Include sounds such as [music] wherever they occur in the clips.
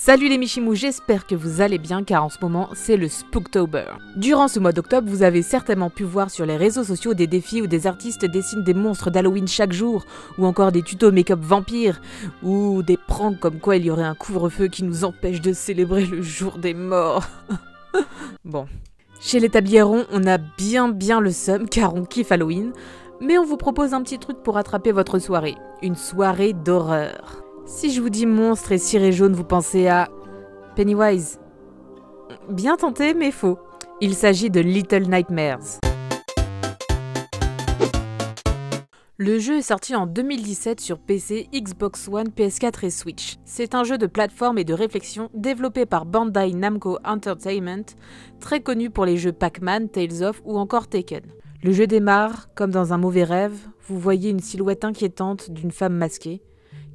Salut les Michimous, j'espère que vous allez bien car en ce moment c'est le Spooktober. Durant ce mois d'octobre, vous avez certainement pu voir sur les réseaux sociaux des défis où des artistes dessinent des monstres d'Halloween chaque jour, ou encore des tutos make-up vampires, ou des pranks comme quoi il y aurait un couvre-feu qui nous empêche de célébrer le jour des morts. [laughs] bon. Chez les tabliers on a bien bien le seum car on kiffe Halloween, mais on vous propose un petit truc pour attraper votre soirée. Une soirée d'horreur. Si je vous dis monstre et ciré jaune, vous pensez à Pennywise. Bien tenté, mais faux. Il s'agit de Little Nightmares. Le jeu est sorti en 2017 sur PC, Xbox One, PS4 et Switch. C'est un jeu de plateforme et de réflexion développé par Bandai Namco Entertainment, très connu pour les jeux Pac-Man, Tales of ou encore Taken. Le jeu démarre comme dans un mauvais rêve, vous voyez une silhouette inquiétante d'une femme masquée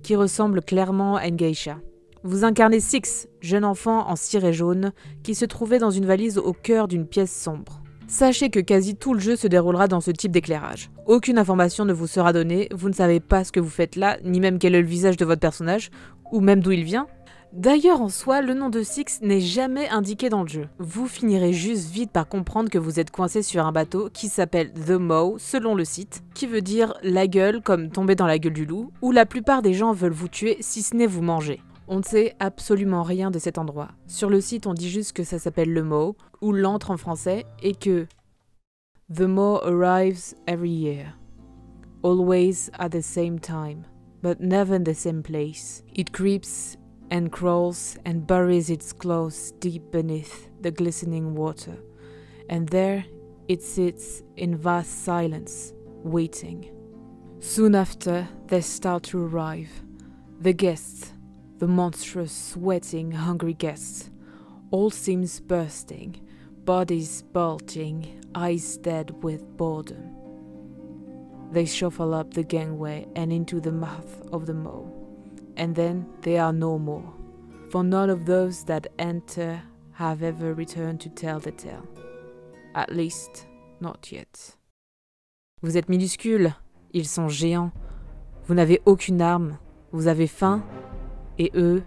qui ressemble clairement à une geisha. Vous incarnez Six, jeune enfant en ciré jaune, qui se trouvait dans une valise au cœur d'une pièce sombre. Sachez que quasi tout le jeu se déroulera dans ce type d'éclairage. Aucune information ne vous sera donnée, vous ne savez pas ce que vous faites là, ni même quel est le visage de votre personnage, ou même d'où il vient, D'ailleurs, en soi, le nom de Six n'est jamais indiqué dans le jeu. Vous finirez juste vite par comprendre que vous êtes coincé sur un bateau qui s'appelle The Mow, selon le site, qui veut dire la gueule comme tomber dans la gueule du loup, où la plupart des gens veulent vous tuer si ce n'est vous manger. On ne sait absolument rien de cet endroit. Sur le site, on dit juste que ça s'appelle le Mow, ou l'antre en français, et que The Mow arrives every year, always at the same time, but never in the same place. It creeps and crawls and buries its claws deep beneath the glistening water, and there it sits in vast silence, waiting. Soon after, they start to arrive. The guests, the monstrous, sweating, hungry guests, all seems bursting, bodies bulging, eyes dead with boredom. They shuffle up the gangway and into the mouth of the mow and then they are no more. For none of those that enter have ever returned to tell the tale. At least, not yet. Vous êtes minuscules, ils sont géants. Vous n'avez aucune arme, vous avez faim, et eux,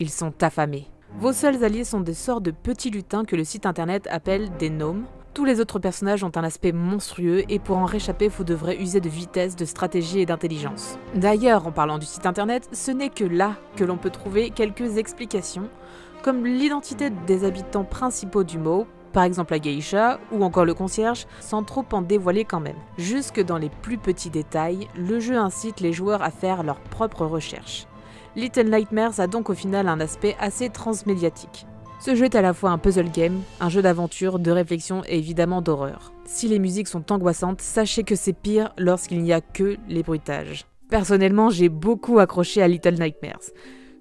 ils sont affamés. Vos seuls alliés sont des sortes de petits lutins que le site internet appelle des gnomes, tous les autres personnages ont un aspect monstrueux et pour en réchapper, vous devrez user de vitesse, de stratégie et d'intelligence. D'ailleurs, en parlant du site internet, ce n'est que là que l'on peut trouver quelques explications, comme l'identité des habitants principaux du mot, par exemple la geisha ou encore le concierge, sans trop en dévoiler quand même. Jusque dans les plus petits détails, le jeu incite les joueurs à faire leurs propres recherches. Little Nightmares a donc au final un aspect assez transmédiatique. Ce jeu est à la fois un puzzle game, un jeu d'aventure, de réflexion et évidemment d'horreur. Si les musiques sont angoissantes, sachez que c'est pire lorsqu'il n'y a que les bruitages. Personnellement, j'ai beaucoup accroché à Little Nightmares.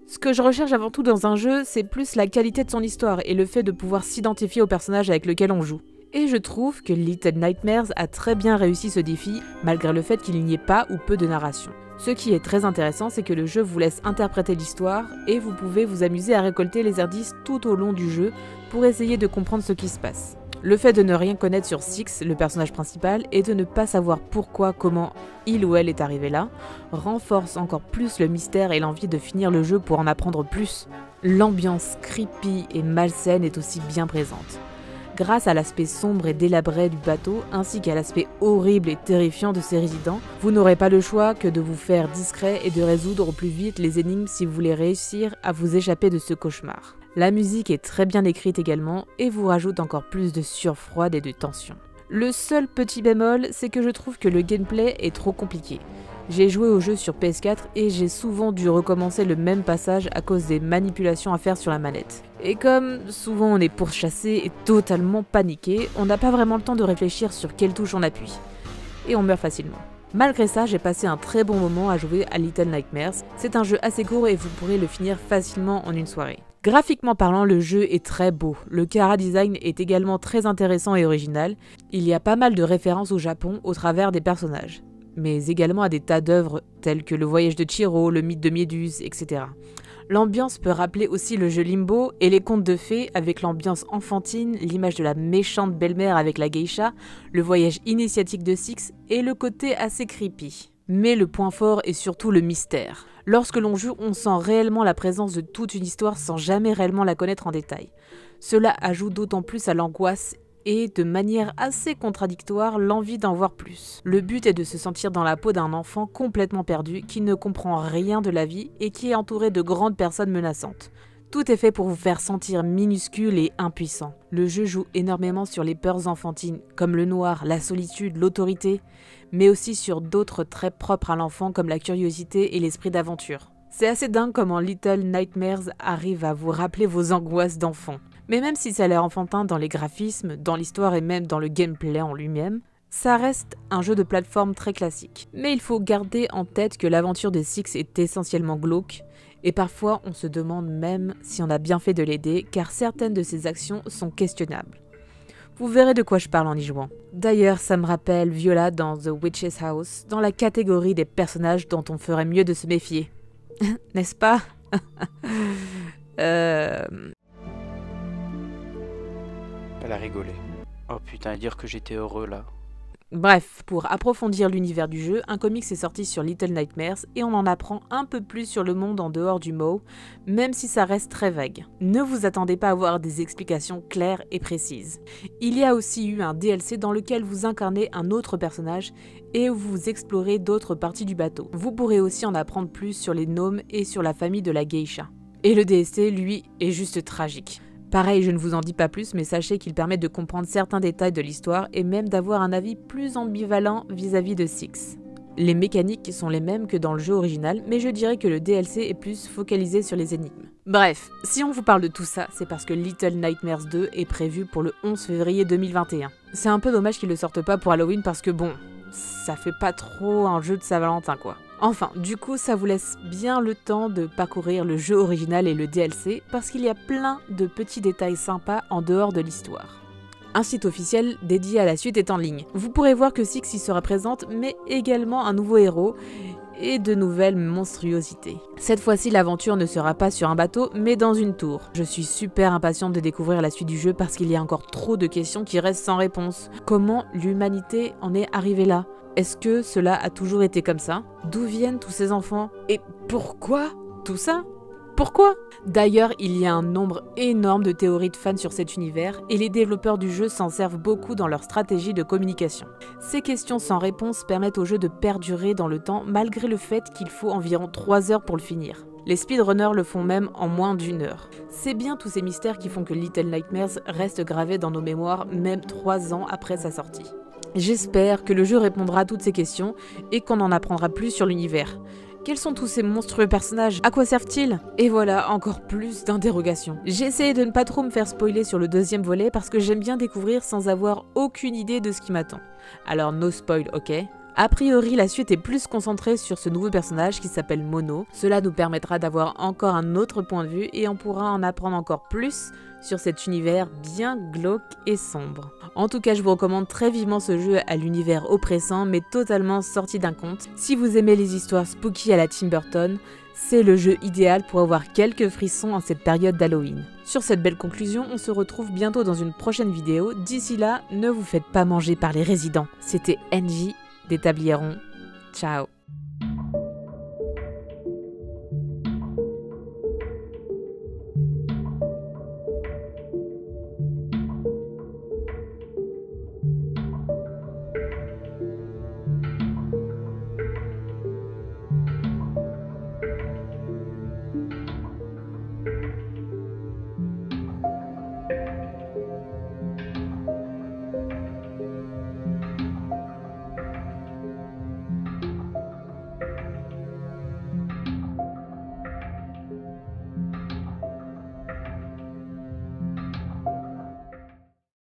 Ce que je recherche avant tout dans un jeu, c'est plus la qualité de son histoire et le fait de pouvoir s'identifier au personnage avec lequel on joue. Et je trouve que Little Nightmares a très bien réussi ce défi, malgré le fait qu'il n'y ait pas ou peu de narration. Ce qui est très intéressant, c'est que le jeu vous laisse interpréter l'histoire et vous pouvez vous amuser à récolter les indices tout au long du jeu pour essayer de comprendre ce qui se passe. Le fait de ne rien connaître sur Six, le personnage principal, et de ne pas savoir pourquoi, comment il ou elle est arrivé là, renforce encore plus le mystère et l'envie de finir le jeu pour en apprendre plus. L'ambiance creepy et malsaine est aussi bien présente. Grâce à l'aspect sombre et délabré du bateau, ainsi qu'à l'aspect horrible et terrifiant de ses résidents, vous n'aurez pas le choix que de vous faire discret et de résoudre au plus vite les énigmes si vous voulez réussir à vous échapper de ce cauchemar. La musique est très bien écrite également et vous rajoute encore plus de surfroide et de tension. Le seul petit bémol, c'est que je trouve que le gameplay est trop compliqué. J'ai joué au jeu sur PS4 et j'ai souvent dû recommencer le même passage à cause des manipulations à faire sur la manette. Et comme souvent on est pourchassé et totalement paniqué, on n'a pas vraiment le temps de réfléchir sur quelle touche on appuie. Et on meurt facilement. Malgré ça, j'ai passé un très bon moment à jouer à Little Nightmares. C'est un jeu assez court et vous pourrez le finir facilement en une soirée. Graphiquement parlant, le jeu est très beau. Le Kara design est également très intéressant et original. Il y a pas mal de références au Japon au travers des personnages mais également à des tas d'œuvres telles que Le Voyage de Chiro, Le Mythe de Méduse, etc. L'ambiance peut rappeler aussi le jeu Limbo et les contes de fées avec l'ambiance enfantine, l'image de la méchante belle-mère avec la geisha, le voyage initiatique de Six et le côté assez creepy. Mais le point fort est surtout le mystère. Lorsque l'on joue, on sent réellement la présence de toute une histoire sans jamais réellement la connaître en détail. Cela ajoute d'autant plus à l'angoisse et, de manière assez contradictoire, l'envie d'en voir plus. Le but est de se sentir dans la peau d'un enfant complètement perdu qui ne comprend rien de la vie et qui est entouré de grandes personnes menaçantes. Tout est fait pour vous faire sentir minuscule et impuissant. Le jeu joue énormément sur les peurs enfantines, comme le noir, la solitude, l'autorité, mais aussi sur d'autres traits propres à l'enfant comme la curiosité et l'esprit d'aventure. C'est assez dingue comment Little Nightmares arrive à vous rappeler vos angoisses d'enfant. Mais même si ça a l'air enfantin dans les graphismes, dans l'histoire et même dans le gameplay en lui-même, ça reste un jeu de plateforme très classique. Mais il faut garder en tête que l'aventure de Six est essentiellement glauque, et parfois on se demande même si on a bien fait de l'aider, car certaines de ses actions sont questionnables. Vous verrez de quoi je parle en y jouant. D'ailleurs, ça me rappelle Viola dans The Witch's House, dans la catégorie des personnages dont on ferait mieux de se méfier. [laughs] N'est-ce pas? [laughs] Euh... Elle a rigolé. Oh putain, dire que j'étais heureux là. Bref, pour approfondir l'univers du jeu, un comics est sorti sur Little Nightmares et on en apprend un peu plus sur le monde en dehors du mot, même si ça reste très vague. Ne vous attendez pas à avoir des explications claires et précises. Il y a aussi eu un DLC dans lequel vous incarnez un autre personnage et où vous explorez d'autres parties du bateau. Vous pourrez aussi en apprendre plus sur les gnomes et sur la famille de la geisha. Et le DLC, lui, est juste tragique. Pareil, je ne vous en dis pas plus, mais sachez qu'il permet de comprendre certains détails de l'histoire et même d'avoir un avis plus ambivalent vis-à-vis de Six. Les mécaniques sont les mêmes que dans le jeu original, mais je dirais que le DLC est plus focalisé sur les énigmes. Bref, si on vous parle de tout ça, c'est parce que Little Nightmares 2 est prévu pour le 11 février 2021. C'est un peu dommage qu'il ne sorte pas pour Halloween parce que bon, ça fait pas trop un jeu de Saint-Valentin quoi. Enfin, du coup, ça vous laisse bien le temps de parcourir le jeu original et le DLC parce qu'il y a plein de petits détails sympas en dehors de l'histoire. Un site officiel dédié à la suite est en ligne. Vous pourrez voir que Six sera présente, mais également un nouveau héros et de nouvelles monstruosités. Cette fois-ci, l'aventure ne sera pas sur un bateau, mais dans une tour. Je suis super impatiente de découvrir la suite du jeu parce qu'il y a encore trop de questions qui restent sans réponse. Comment l'humanité en est arrivée là? Est-ce que cela a toujours été comme ça? D'où viennent tous ces enfants? Et pourquoi tout ça? Pourquoi? D'ailleurs, il y a un nombre énorme de théories de fans sur cet univers et les développeurs du jeu s'en servent beaucoup dans leur stratégie de communication. Ces questions sans réponse permettent au jeu de perdurer dans le temps malgré le fait qu'il faut environ 3 heures pour le finir. Les speedrunners le font même en moins d'une heure. C'est bien tous ces mystères qui font que Little Nightmares reste gravé dans nos mémoires même 3 ans après sa sortie. J'espère que le jeu répondra à toutes ces questions et qu'on en apprendra plus sur l'univers. Quels sont tous ces monstrueux personnages? À quoi servent-ils? Et voilà, encore plus d'interrogations. J'ai essayé de ne pas trop me faire spoiler sur le deuxième volet parce que j'aime bien découvrir sans avoir aucune idée de ce qui m'attend. Alors no spoil, ok? A priori, la suite est plus concentrée sur ce nouveau personnage qui s'appelle Mono. Cela nous permettra d'avoir encore un autre point de vue et on pourra en apprendre encore plus sur cet univers bien glauque et sombre. En tout cas, je vous recommande très vivement ce jeu à l'univers oppressant mais totalement sorti d'un conte. Si vous aimez les histoires spooky à la Tim Burton, c'est le jeu idéal pour avoir quelques frissons en cette période d'Halloween. Sur cette belle conclusion, on se retrouve bientôt dans une prochaine vidéo. D'ici là, ne vous faites pas manger par les résidents. C'était NJ des tablierons. Ciao